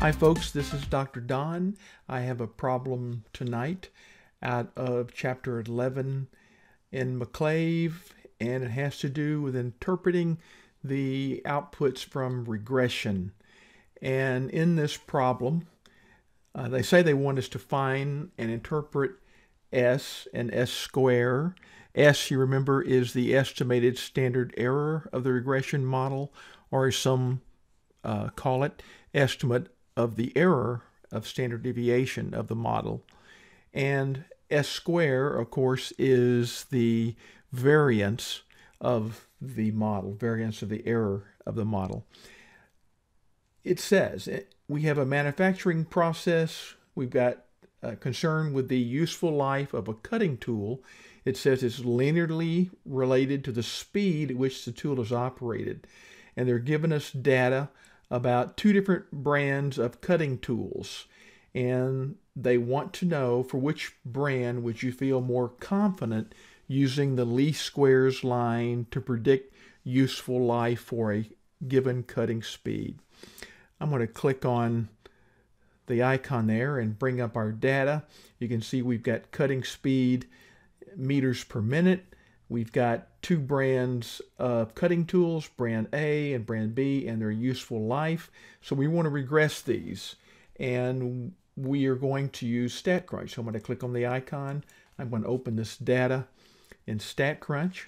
Hi, folks, this is Dr. Dawn. I have a problem tonight out of chapter 11 in McClave, and it has to do with interpreting the outputs from regression. And in this problem, uh, they say they want us to find and interpret S and S square. S, you remember, is the estimated standard error of the regression model, or as some uh, call it, estimate of the error of standard deviation of the model. And S square, of course, is the variance of the model, variance of the error of the model. It says eh, we have a manufacturing process, we've got a concern with the useful life of a cutting tool. It says it's linearly related to the speed at which the tool is operated. And they're giving us data about two different brands of cutting tools. And they want to know for which brand would you feel more confident using the least squares line to predict useful life for a given cutting speed. I'm going to click on the icon there and bring up our data. You can see we've got cutting speed meters per minute. We've got two brands of cutting tools, brand A and brand B, and their useful life. So we want to regress these. And we are going to use StatCrunch. So I'm going to click on the icon. I'm going to open this data in StatCrunch.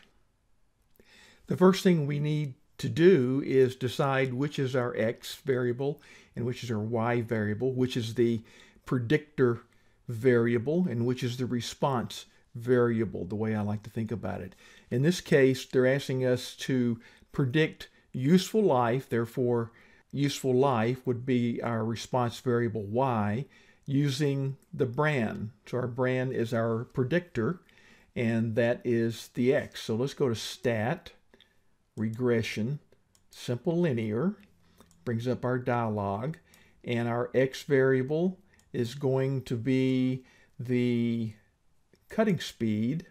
The first thing we need to do is decide which is our x variable and which is our y variable, which is the predictor variable and which is the response variable, the way I like to think about it. In this case, they're asking us to predict useful life, therefore, useful life would be our response variable y using the brand. So our brand is our predictor, and that is the x. So let's go to stat, regression, simple linear, brings up our dialog, and our x variable is going to be the cutting speed,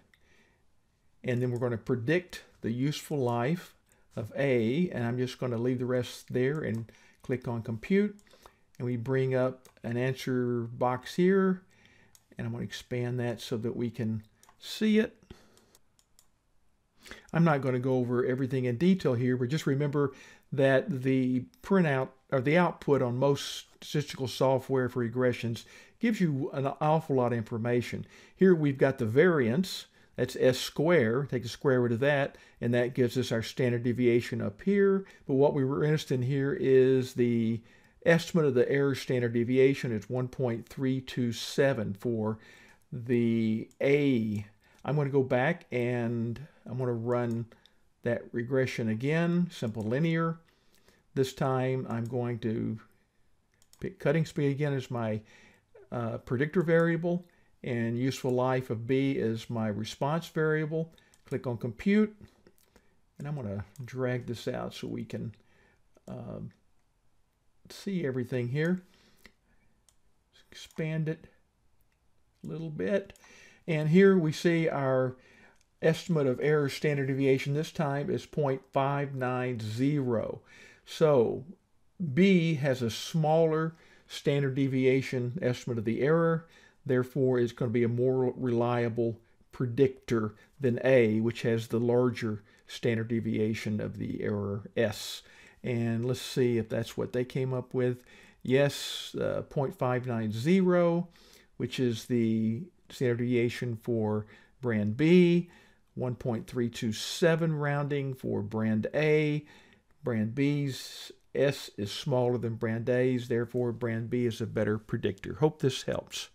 and then we're going to predict the useful life of A, and I'm just going to leave the rest there and click on compute, and we bring up an answer box here, and I'm going to expand that so that we can see it. I'm not going to go over everything in detail here, but just remember that the printout or the output on most statistical software for regressions gives you an awful lot of information. Here we've got the variance, that's S squared, take the square root of that, and that gives us our standard deviation up here. But what we were interested in here is the estimate of the error standard deviation. It's 1.327 for the A. I'm going to go back and I'm going to run that regression again, simple linear. This time I'm going to pick cutting speed again as my uh, predictor variable and useful life of B is my response variable. Click on compute and I'm going to drag this out so we can uh, see everything here. Expand it a little bit. And here we see our estimate of error standard deviation this time is 0.590. So B has a smaller standard deviation estimate of the error. Therefore, it's going to be a more reliable predictor than A, which has the larger standard deviation of the error S. And let's see if that's what they came up with. Yes, uh, 0.590, which is the standard deviation for brand B, 1.327 rounding for brand A. Brand B's S is smaller than brand A's, therefore brand B is a better predictor. Hope this helps.